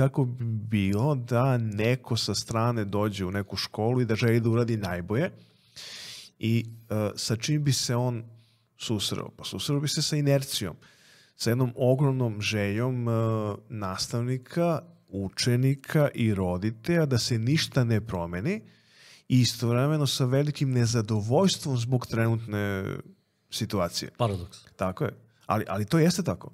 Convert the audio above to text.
kako bi bilo da neko sa strane dođe u neku školu i da želi da uradi najbolje i uh, sa čim bi se on susreo? Pa susreo bi se sa inercijom, sa jednom ogromnom željom uh, nastavnika, učenika i roditelja da se ništa ne promeni i istovremeno sa velikim nezadovoljstvom zbog trenutne situacije. Paradoks. Tako je. Ali, ali to jeste tako.